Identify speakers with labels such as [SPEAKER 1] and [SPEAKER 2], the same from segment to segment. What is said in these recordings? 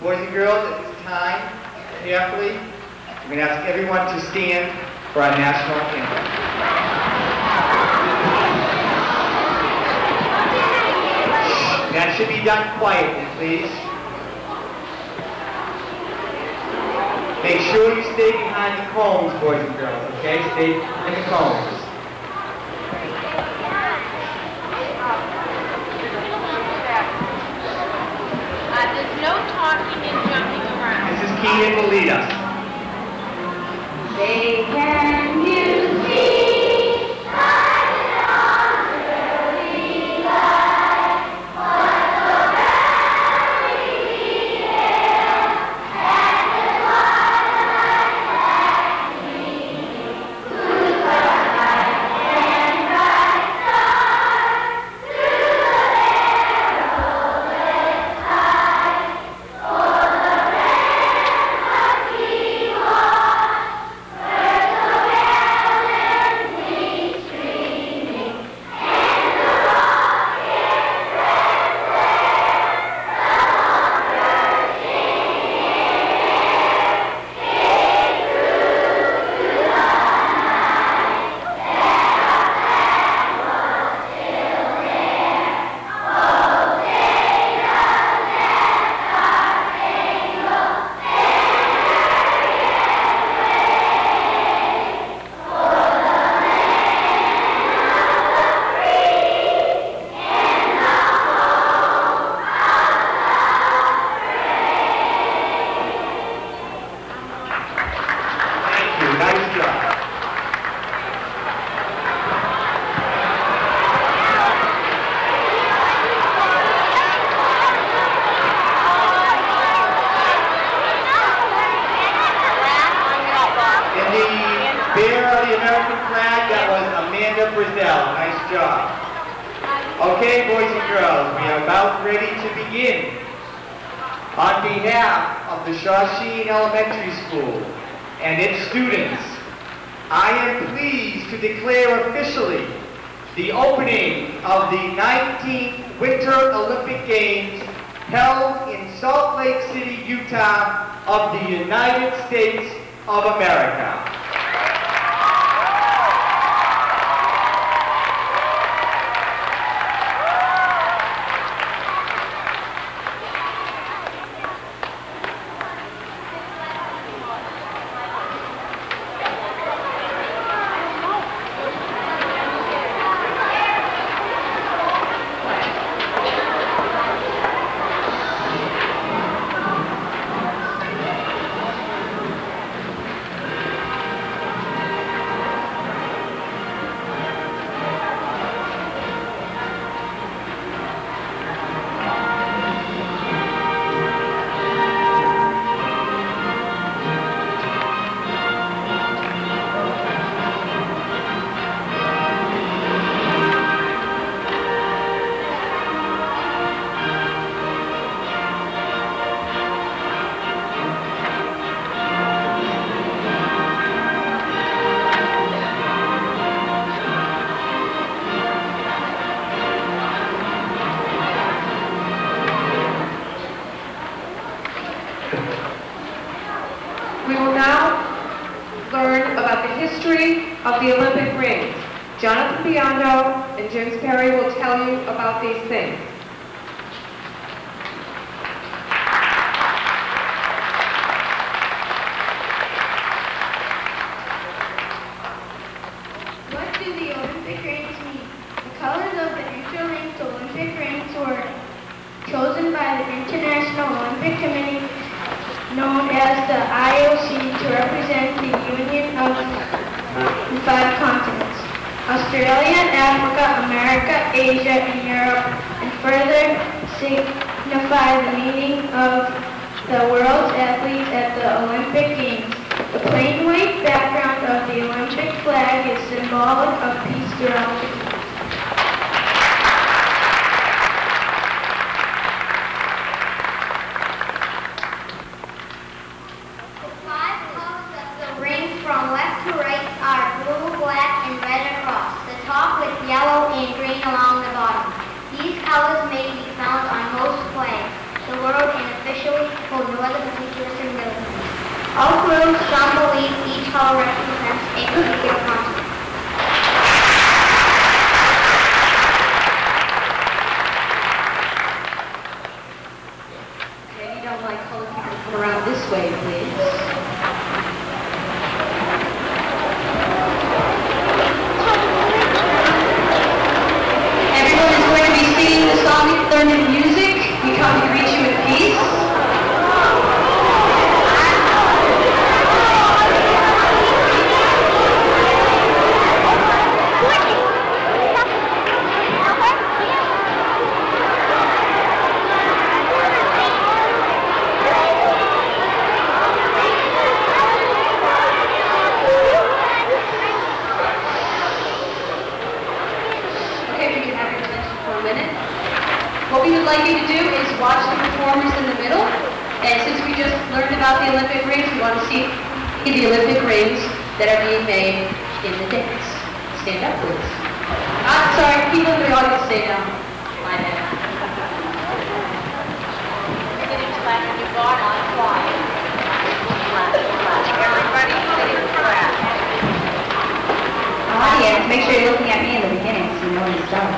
[SPEAKER 1] Boys and girls, at this time, carefully, I'm going to ask everyone to stand for our national anthem. That should be done quietly, please. Make sure you stay behind the cones, boys and girls, okay? Stay in the cones. He will lead us.
[SPEAKER 2] They can.
[SPEAKER 1] 19th Winter Olympic Games held in Salt Lake City, Utah of the United States of America.
[SPEAKER 3] Jonathan Biondo and James Perry will tell you about these things.
[SPEAKER 4] not believe
[SPEAKER 2] be tolerant say in the depths, stand up, upwards. Ah, I'm sorry, people in the audience stay down.
[SPEAKER 5] I know. Oh,
[SPEAKER 6] audience, make sure you're looking at me in the beginning so you know when to start.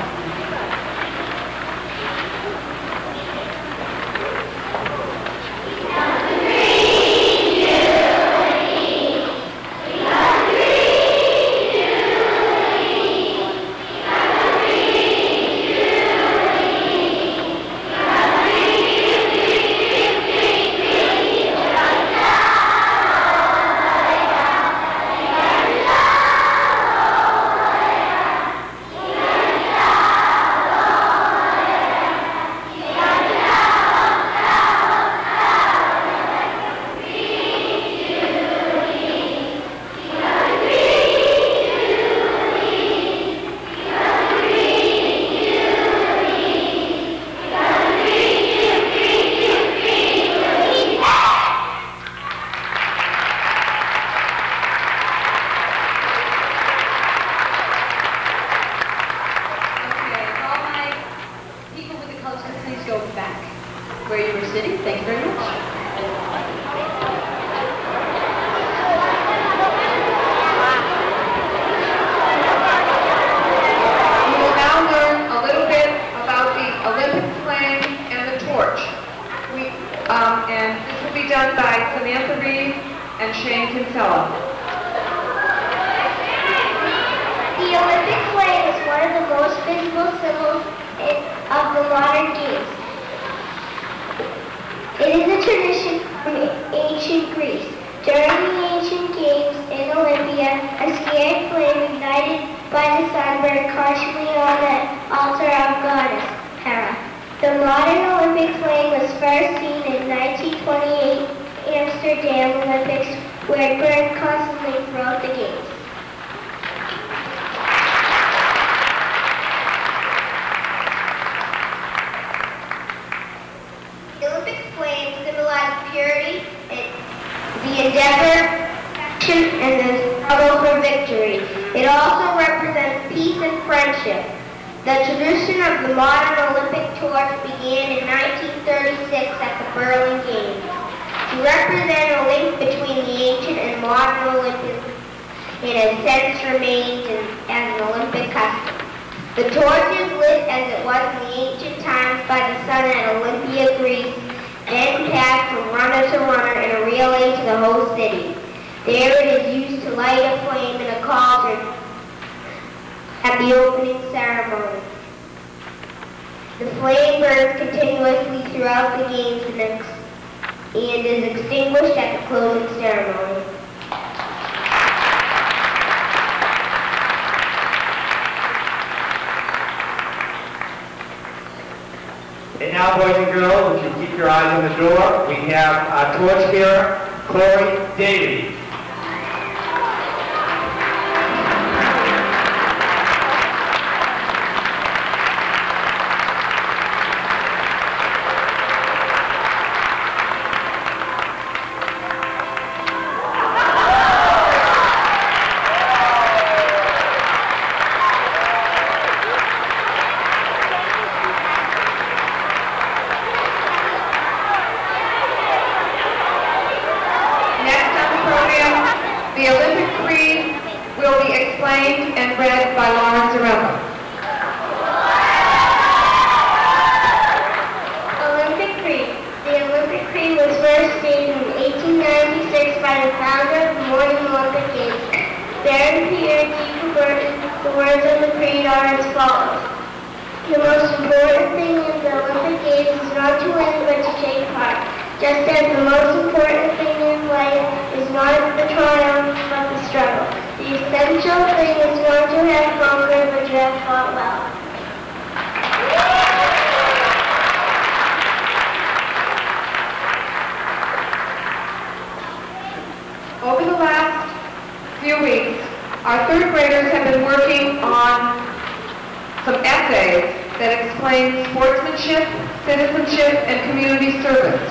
[SPEAKER 2] the
[SPEAKER 4] endeavor, to, and the struggle for victory. It also represents peace and friendship. The tradition of the modern Olympic torch began in 1936 at the Berlin Games to represent a link between the ancient and modern Olympics and a sense remains as an Olympic custom. The torch is lit as it was in the ancient times by the sun at Olympia, Greece, then passed from runner to runner in a relay to the whole city. There it is used to light a flame in a cauldron at the opening ceremony. The flame burns continuously throughout the games and
[SPEAKER 6] is extinguished at the closing ceremony.
[SPEAKER 1] And now, boys and girls, if you keep your eyes on the door, we have our torch bearer, Corey Davies.
[SPEAKER 3] Next on the program, the Olympic Creed will be explained and read by Lauren Zaremba.
[SPEAKER 6] Olympic Creed. The Olympic Creed was first stated in 1896 by the founder of the Morning Olympic Games. Baron Pierre de Coubertin, the words of the creed are as follows. The most important thing in the Olympic Games is not to win but to take part. Just as the most important thing in life is not the triumph but the struggle. The essential thing is not to have conquered but to have fought well.
[SPEAKER 3] Over the last few weeks, our third graders have been working on some essays that explain sportsmanship, citizenship, and community service.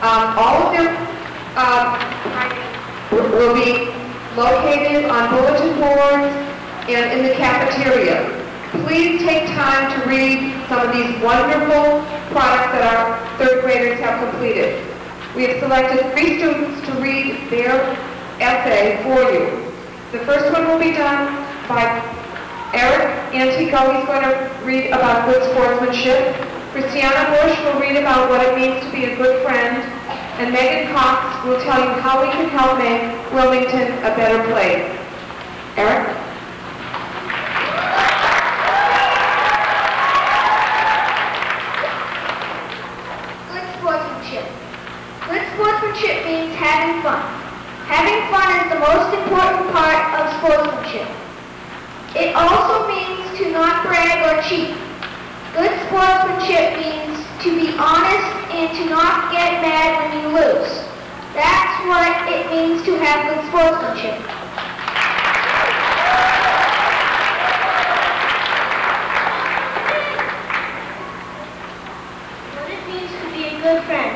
[SPEAKER 3] Um, all of their um, will be located on bulletin boards and in the cafeteria. Please take time to read some of these wonderful products that our third graders have completed. We have selected three students to read their essay for you. The first one will be done by Eric Antico. He's going to read about good sportsmanship. Christiana Bush will read about what it means to be a good friend. And Megan Cox will tell you how we can help make Wilmington a better place. Eric?
[SPEAKER 6] Good sportsmanship. Good sportsmanship means having fun. Having fun is the most important part of sportsmanship. It also means to not brag or cheat. Good sportsmanship means to be honest and to not get mad when you lose. That's what it means to have good sportsmanship. What it means to be a good friend.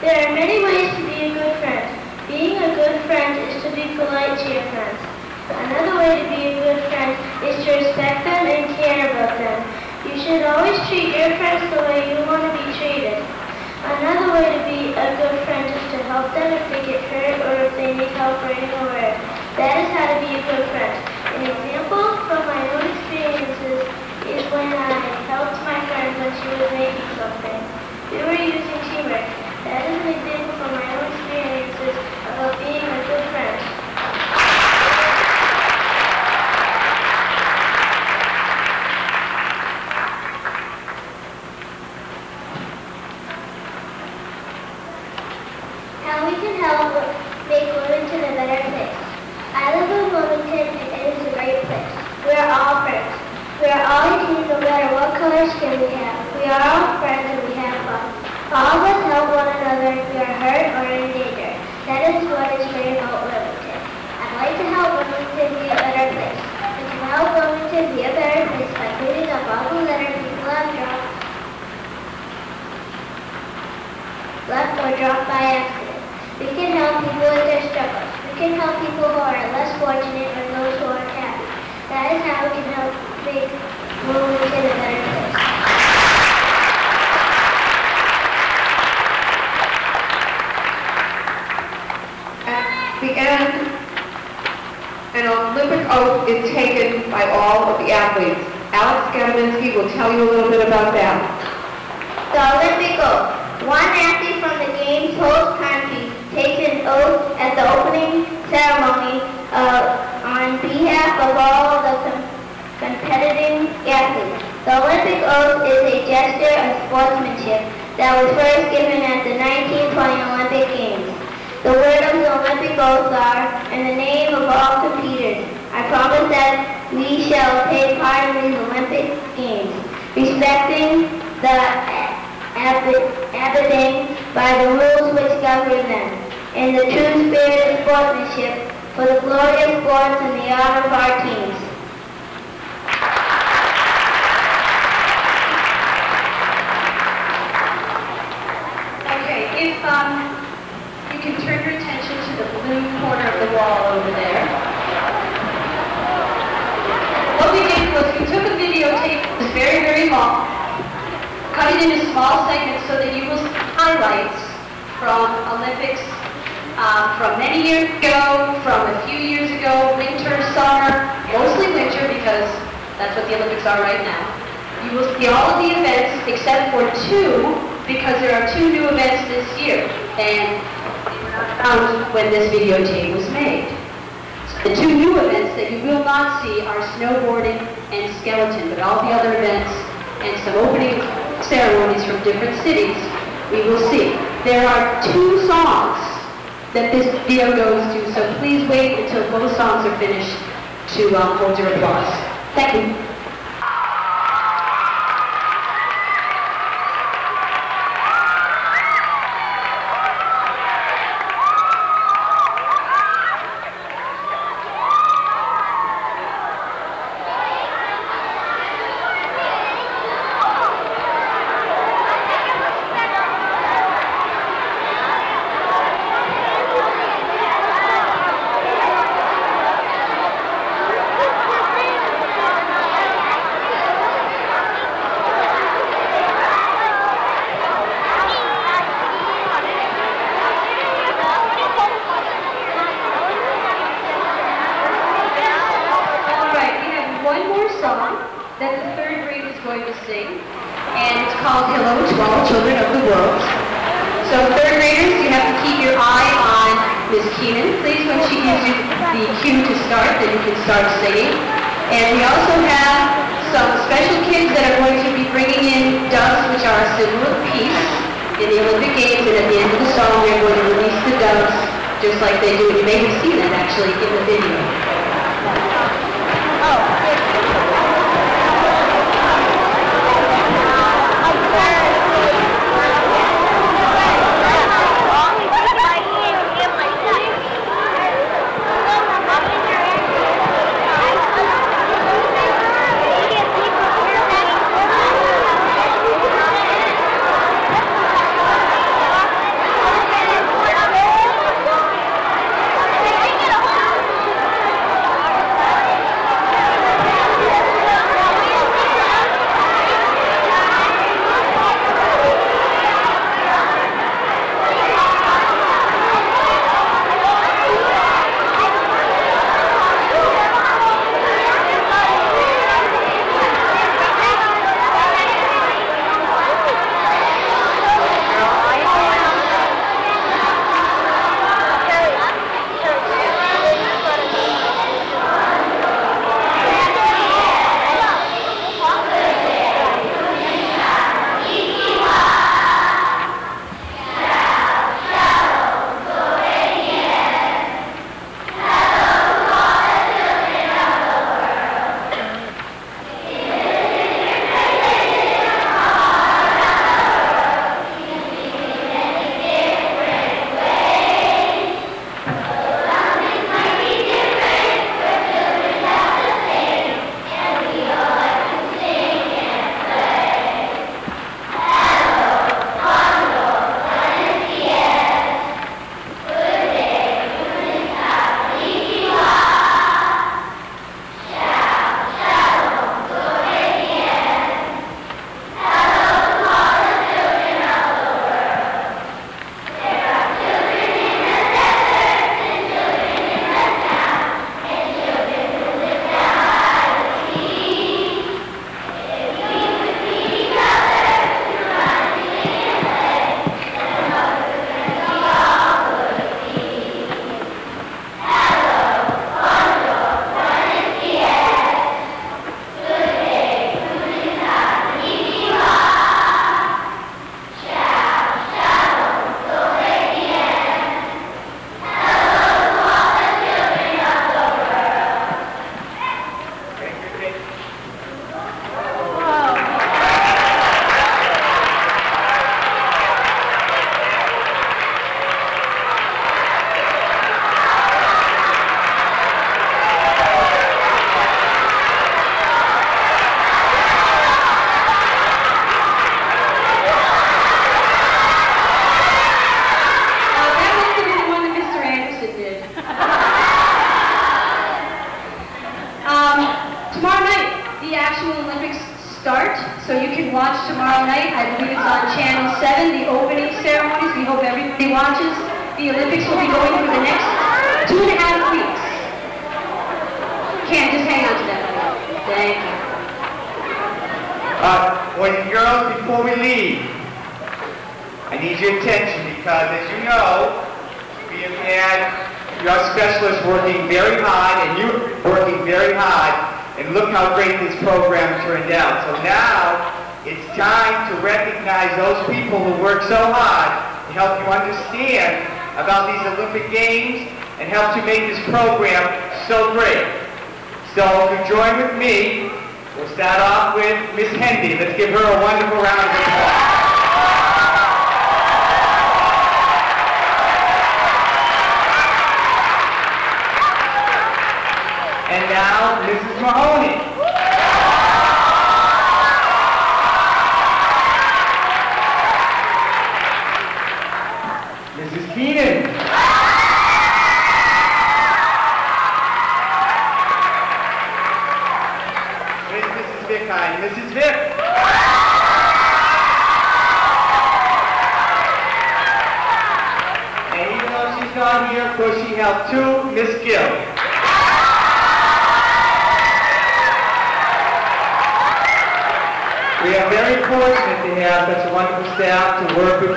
[SPEAKER 6] There are many ways to be a good friend. Being a good friend is to be polite to your friends. Another way to be a good friend is to respect them and care about them. You should always treat your friends the way you want to be treated. Another way to be a good friend is to help them if they get hurt or if they need help writing a word. That is how to be a good friend. An example from my own experiences is when I helped my friend when she was making something. We were using teamwork. That is an example from my own experiences about being a good friend. How we can help make Wilmington a better place. I live in Wilmington and it is a great place. We are all friends. We are all a team no matter what color skin we have. We are all friends and we have fun. All of us help one another if we are hurt or in danger. That is what is great about Wilmington. I'd like to help Wilmington be a better place. We can help Wilmington be a better place by cleaning up all the litter people have dropped left or dropped by accident. We can help people with their struggles. We can help people who are less fortunate or those who are happy. That is how we can help make Wilmington a better place.
[SPEAKER 3] At the end, an Olympic oath is taken by all of the athletes. Alex Gadaminsky will tell you a little bit about that.
[SPEAKER 6] The Olympic oath. One athlete from the Games host country takes an oath at the opening ceremony uh, on behalf of all the com- competing athletes. The Olympic oath is a gesture of sportsmanship.
[SPEAKER 4] that was first given at the 1920 Olympic Games. The word of the Olympic oath are, in the name of all competitors, I promise that we shall take part in these Olympic Games, respecting the abiding by the rules which govern them, in the true spirit of sportsmanship, for the glorious sports and the honor of our teams.
[SPEAKER 2] Okay, if um, you can turn your attention to the blue corner of the wall over there. What we did was we took a videotape, it was very, very long, cut it into small segments so that you will see highlights from Olympics uh, from many years ago, from a few years ago, winter, summer, mostly winter because that's what the Olympics are right now. You will see all of the events except for two because there are two new events this year and they were not found when this videotape was made. The two new events that you will not see are snowboarding and skeleton, but all the other events and some opening ceremonies from different cities we will see. There are two songs that this video goes to, so please wait until both songs are finished to um, hold your applause. Thank you. games and helped to
[SPEAKER 1] make this program so great. So if you join with me, we'll start off with Miss Hendy. Let's give her a wonderful round of applause. And now, Mrs. Mahoney.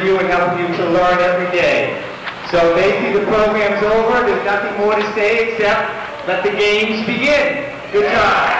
[SPEAKER 1] you and help you to learn every day. So maybe the program's over. There's nothing more to say except let the games begin. Good job.